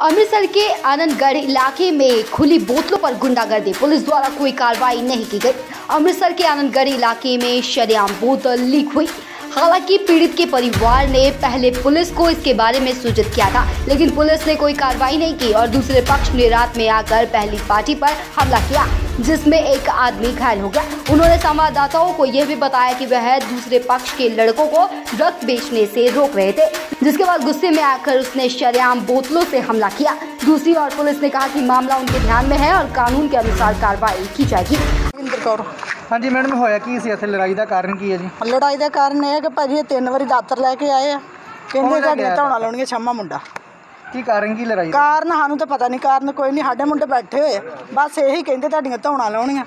अमृतसर के आनंदगढ़ इलाके में खुली बोतलों पर गुंडागर्दी पुलिस द्वारा कोई कार्रवाई नहीं की गई अमृतसर के आनंदगढ़ इलाके में शरेआम बोतल लीक हुई हालाँकि पीड़ित के परिवार ने पहले पुलिस को इसके बारे में सूचित किया था, लेकिन पुलिस ने कोई कार्रवाई नहीं की और दूसरे पक्ष ने रात में आकर पहली पार्टी पर हमला किया, जिसमें एक आदमी घायल हो गया। उन्होंने संवाददाताओं को यह भी बताया कि वह दूसरे पक्ष के लड़कों को रक्त बेचने से रोक रहे थे, जिसके बाद गुस्से में आकर उसने शरेआम बोतलों से हमला किया। दूसरी ओर पुलिस ने कहा कि मामला उनके ध्यान में है और कानून के अनुसार कार्रवाई की जाएगी। ਹਾਂਜੀ ਮੈਡਮ ਹੋਇਆ ਕੀ ਸੀ ਇੱਥੇ? ਲੜਾਈ ਦਾ ਕਾਰਨ ਕੀ ਹੈ ਜੀ? ਲੜਾਈ ਦਾ ਕਾਰਨ ਇਹ ਹੈ ਕਿ ਭਾਜੀ ਇਹ ਤਿੰਨ ਵਾਰੀ ਦਾਤਰ ਲੈ ਕੇ ਆਏ ਆ। ਕਹਿੰਦੇ ਲੈ ਕੇ ਸਾਡੀਆਂ ਆਇਆ ਧੌਣਾ ਲਾਉਣੀਆਂ ਛਾਮਾ ਮੁੰਡਾ। ਕੀ ਕਾਰਨ ਕੀ ਲੜਾਈ ਦਾ? ਕਾਰਨ ਸਾਨੂੰ ਤਾਂ ਪਤਾ ਨਹੀਂ ਕਾਰਨ ਕੋਈ ਨਹੀਂ ਸਾਡੇ ਮੁੰਡੇ ਬੈਠੇ ਹੋਏ ਆ। ਬਸ ਇਹੀ ਕਹਿੰਦੇ ਤੁਹਾਡੀਆਂ ਧੌਣਾ ਲਾਉਣੀਆਂ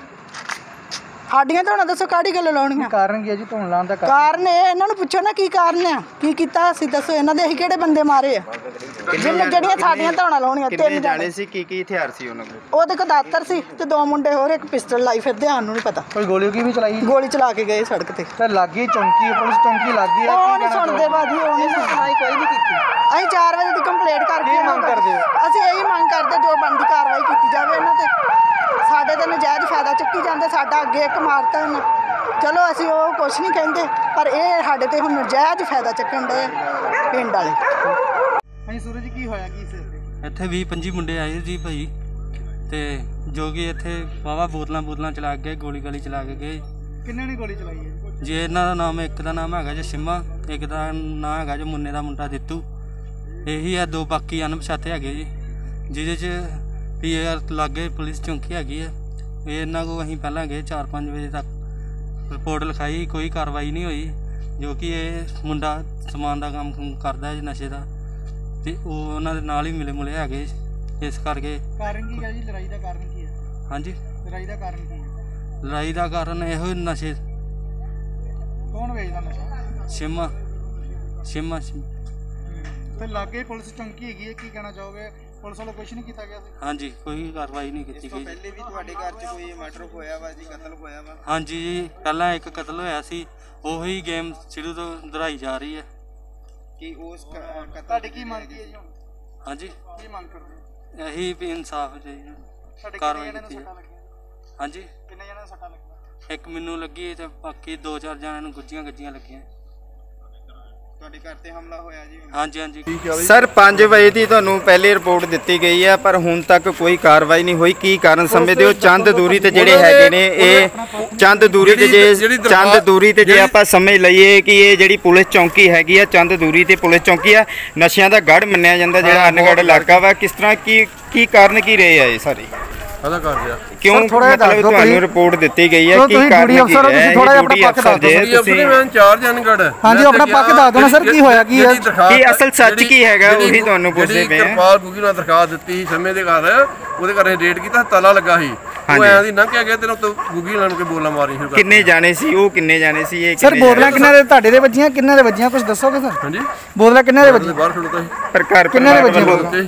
ਸਾਡੀਆਂ ਧੌਣਾ ਦੱਸੋ ਕਾੜੀ ਗੱਲ ਲਾਉਣੀਆਂ? ਕਾਰਨ ਕੀ ਹੈ ਜੀ ਧੁਣ ਲਾਉਣ ਦਾ ਕਾਰਨ? ਕਾਰਨ ਇਹ ਇਹਨਾਂ ਨੂੰ ਪੁੱਛੋ ਨਾ ਕੀ ਕਾਰਨ ਆ। ਕੀ ਕੀਤਾ? ਅਸੀਂ ਦੱਸੋ ਇਹਨਾਂ ਦੇ ਅਸੀਂ ਕਿਹੜੇ ਬੰਦੇ ਮਾਰੇ ਆ? ਜਿਹਨੇ ਜਿਹੜੀਆਂ ਸਾਡੀਆਂ ਧੌਣਾ ਲਾਉਣੀਆਂ ਕਿੰਨੇ ਤਿੰਨ ਜਾਣੇ। ਜਾਣੇ ਸੀ? ਕੀ ਕੀ ਹਥਿਆਰ ਸੀ ਉਹਨਾਂ ਕੋਲ? ਉਹਦੇ ਕੋਲ ਦਾਤਰ ਸੀ ਤੇ ਦੋ ਮੁੰਡੇ ਹੋਰ ਇੱਕ ਪਿਸਟਲ ਲਾਈ ਫਿਰਦੇ ਸਾਨੂੰ ਨਹੀਂ ਪਤਾ। ਕੋਈ ਗੋਲੀ ਕੀ ਵੀ ਚਲਾਈ? ਗੋਲੀ ਚਲਾ ਕੇ ਗਏ ਸੜਕ ਤੇ। ਤੇ ਲੱਗੀ ਚੌਂਕੀ ਪੁਲਿਸ ਚੌਂਕੀ ਲੱਗੀ ਹੈ ਉਹ ਨਹੀਂ ਸੁਣਦੇ ਬਾਜੀ ਉਹ ਨਹੀਂ ਸੁਣਦਾ। ਕੋਈ ਨਹੀਂ ਕੀਤੀ। ਅਸੀਂ 4 ਵਜੇ ਦੀ ਕੰਪਲੇਂਟ ਕਰਕੇ ਕੀ ਮੰਗ ਤੋਂ- ਕਰਦੇ ਹੋ? ਅਸੀਂ ਇਹੀ ਮੰਗ ਕਰਦੇ ਜੋ ਬਣਦੀ ਕਾਰਵਾਈ ਕੀਤੀ ਜਾਵੇ ਇਹਨਾਂ ਤੇ। ਸਾਡੇ ਤੇ ਨਜਾਇਜ਼ ਫਾਇਦਾ ਚੱਕੀ ਜਾਂਦੇ ਸਾਡਾ ਅੱਗੇ ਇੱਕ ਮਾਰਤਾ ਇਹਨਾਂ ਚਲੋ ਅਸੀਂ ਉਹ ਕੁਝ ਨਹੀਂ ਕਹਿੰਦੇ ਪਰ ਇਹ ਸਾਡੇ ਤੇ ਹੁਣ ਨਜਾਇਜ਼ ਫਾਇਦਾ ਚੱਕਣ ਦੇ ਪਿੰਡ ਵਾਲੇ। ਹਾਂਜੀ ਸੂਰਜ ਕੀ ਹੋਇਆ? ਕੀ ਸੀ ਇੱਥੇ? ਇੱਥੇ 20 25 ਮੁੰਡੇ ਆਏ ਜੀ ਭਾਈ ਤੇ ਜੋ ਕਿ ਇੱਥੇ ਵਾਵਾ ਬੋਤਲਾਂ ਬੋਤਲਾਂ ਚਲਾ ਕੇ ਗਏ ਗੋਲੀ ਗਾਲੀ ਚਲਾ ਕੇ ਗਏ। ਕਿੰਨੇ ਨੇ ਗੋਲੀ ਚਲਾਈ ਹੈ? ਜੇ ਇਹਨਾਂ ਦਾ ਨਾਮ ਇੱਕ ਦਾ ਨਾਮ ਹੈਗਾ ਜੀ ਸਿੰਮਾ ਇੱਕ ਦਾ ਨਾਮ ਹੈਗਾ ਜੀ ਮੁੰਨੇ ਦਾ ਮੁੰਡਾ ਦਿੱਤੂ। ਇਹੀ ਆ ਦੋ ਬਾਕੀ ਅਣਪਛਾਤੇ ਹੈਗੇ ਜੀ ਜਿਹਦੇ ਚ ਵੀ ਇਹ ਲਾਗੇ ਪੁਲਿਸ ਚੌਂਕੀ ਹੈਗੀ ਹੈ ਇਹ ਇਹਨਾਂ ਕੋ ਅਸੀਂ ਪਹਿਲਾਂ ਗਏ 4-5 ਵਜੇ ਤੱਕ। ਰਿਪੋਰਟ ਲਿਖਾਈ ਕੋਈ ਕਾਰਵਾਈ ਨਹੀਂ ਹੋਈ ਜੋ ਕਿ ਇਹ ਮੁੰਡਾ ਸਮਾਨ ਦਾ ਕੰਮ ਕੁਮ ਕਰਦਾ ਹੈ ਨਸ਼ੇ ਦਾ। ਤੇ ਉਹ ਉਹਨਾਂ ਦੇ ਨਾਲ ਹੀ ਮਿਲੇ ਮੁਲੇ ਹੈਗੇ। ਇਸ ਕਰਕੇ ਕਾਰਨ ਕੀ ਹੈ ਜੀ? ਲੜਾਈ ਦਾ ਕਾਰਨ ਕੀ ਹੈ ਹਾਂਜੀ? ਲੜਾਈ ਦਾ ਕਾਰਨ ਕੀ ਹੈ ਲੜਾਈ ਦਾ ਕਾਰਨ ਇਹੋ ਹੀ ਨਸ਼ੇ। ਕੌਣ ਵੇਚਦਾ ਨਸ਼ਾ? ਸਿਮਾ। ਸਿਮਾ ਤੇ ਲੱਗੇ ਪੁਲਿਸ ਚੌਂਕੀ ਹੈਗੀ ਹੈ ਕੀ ਕਹਿਣਾ ਚਾਹੋਗੇ? ਪੁਲਿਸ ਵੱਲੋਂ ਕੁਝ ਨਹੀਂ ਕੀਤਾ ਗਿਆ ਸੀ? ਹਾਂਜੀ ਕੋਈ ਕਾਰਵਾਈ ਨਹੀਂ ਕੀਤੀ ਗਈ। ਪਹਿਲੇ ਵੀ ਤੁਹਾਡੇ ਘਰ 'ਚ ਕੋਈ ਮਰਡਰ ਹੋਇਆ ਵਾ ਜੀ ਕਤਲ ਹੋਇਆ ਵਾ? ਹਾਂਜੀ ਜੀ ਪਹਿਲਾਂ ਇੱਕ ਕਤਲ ਹੋਇਆ ਸੀ ਉਹੀ ਗੇਮ ਸ਼ੁਰੂ ਤੋਂ ਦੁਹਰਾਈ ਜਾ ਰਹੀ ਹੈ। ਕਿ ਉਸ ਕ- ਕਤਲ ਤੁਹਾਡੀ ਕੀ ਮੰਗ ਕੀ ਹੈ ਜੀ? ਹੁਣ? ਹਾਂਜੀ। ਕੀ ਮੰਗ ਕਰਦੇ ਹੋ? ਇਹੀ ਵੀ ਇਨਸਾਫ ਚਾਹੀਦਾ। ਤੁਹਾਡੇ ਕਾਰਵਾਈ ਕਿੰਨੇ ਜਣਿਆਂ ਕੀਤੀ ਨੂੰ ਜਾਵੇ। ਸੱਟਾਂ ਲੱਗੀਆਂ? ਹਾਂਜੀ। ਕਿੰਨੇ ਜਣਿਆਂ ਨੂੰ ਸੱਟਾਂ ਲੱਗੀਆਂ? ਇੱਕ ਮੈਨੂੰ ਲੱਗੀ ਤੇ ਬਾਕੀ ਦੋ ਚਾਰ ਜਣਿਆਂ ਨੂੰ ਗੁੱਜੀਆਂ ਗੱਜੀਆਂ ਲੱਗੀਆਂ। ਤੁਹਾਡੇ ਘਰ ਤੇ ਹਮਲਾ ਹੋਇਆ ਜੀ? ਹਾਂਜੀ ਹਾਂਜੀ। ਸਰ 5 ਵਜੇ ਦੀ ਤੁਹਾਨੂੰ ਪਹਿਲੇ ਰਿਪੋਰਟ ਦਿੱਤੀ ਗਈ ਹੈ ਪਰ ਹੁਣ ਤੱਕ ਕੋਈ ਕਾਰਵਾਈ ਨਹੀਂ ਹੋਈ। ਕੀ ਕਾਰਨ ਸਮਝਦੇ ਹੋ? ਚੰਦ ਦੂਰੀ ਤੇ ਜਿਹੜੇ ਹੈਗੇ ਨੇ ਇਹ ਚੰਦ ਦੂਰੀ ਤੇ ਜੇ ਚੰਦ ਦੂਰੀ ਤੇ ਜੇ ਆਪਾਂ ਸਮਝ ਲਈਏ ਕਿ ਇਹ ਜਿਹੜੀ ਪੁਲਿਸ ਚੌਂਕੀ ਹੈਗੀ ਆ ਚੰਦ ਦੂਰੀ ਤੇ ਪੁਲਿਸ ਚੌਂਕੀ ਆ ਨਸ਼ਿਆਂ ਦਾ ਗੜ ਮੰਨਿਆ ਜਾਂਦਾ ਜਿਹੜਾ ਅਨਗੜ ਇਲਾਕਾ ਵਾ। ਕਿਸ ਤਰ੍ਹਾਂ ਕੀ ਕੀ ਕਾਰਨ ਕੀ ਰਹੇ ਆ ਇਹ ਸਾਰੇ? ਕਾਹਦਾ ਕਰ ਰਿਹਾ। ਕਿਉਂ? ਮਤਲਬ ਤੁਹਾਨੂੰ ਰਿਪੋਰਟ ਦਿੱਤੀ ਗਈ ਹੈ ਕੀ ਕਾਰਨ ਕੀ ਹੈ ਤੁਸੀਂ ਥੋੜਾ ਜਿਹਾ ਆਪਣਾ ਪੱਖ ਦੱਸ ਜੀ ਆਪਣੇ ਮੈਂ ਇੰਚਾਰਜ ਅਨਗੜ ਹਾਂਜੀ, ਆਪਣਾ ਪੱਖ ਦੱਸ ਦਿਓ ਨਾ ਸਰ, ਕੀ ਹੋਇਆ, ਕੀ ਹੈ? ਕੀ ਅਸਲ ਸੱਚ ਕੀ ਹੈਗਾ, ਉਹੀ ਤੁਹਾਨੂੰ ਪੁੱਛਦੇ ਪਏ ਆ। ਕਿਰਪਾਲ ਗੁੱਗੀ ਨਾਲ ਦਰਖਾਸਤ ਦਿੱਤੀ ਸੀ ਸਮੇਂ ਦੇ ਘਰ ਉਹਦੇ ਘਰ ਰੇਡ ਕੀਤਾ ਤਾਲਾ ਲੱਗਾ ਸੀ। ਉਹ। ਐਂ ਦੀ ਕੇ ਗਿਆ ਤੈਨੂੰ ਗੁੱਗੀ ਨਾਲ ਕੇ ਬੋਲਾਂ ਮਾਰੀ ਸ਼ੁਰੂ ਕਿੰਨੇ ਜਾਣੇ ਸੀ ਉਹ ਕਿੰਨੇ ਜਾਣੇ ਸੀ ਇਹ ਸਰ ਕਿੰਨੇ ਬੋਤਲਾਂ? ਕਿੰਨੇ ਦੇ ਤੁਹਾਡੇ ਦੇ ਵੱਜੀਆਂ ਕਿੰਨੇ ਦੇ ਵੱਜੀਆਂ? ਕੁਝ ਦੱਸੋਗੇ ਸਰ? ਹਾਂਜੀ। ਬੋਤਲਾਂ ਕਿੰਨੇ ਦੇ ਵੱਜੀਆਂ? ਬਾਹਰ ਖੜੋਤਾ ਸੀ ਪਰ ਘਰ ਕਿੰਨੇ ਦੇ ਵੱਜੀਆਂ? ਤੇ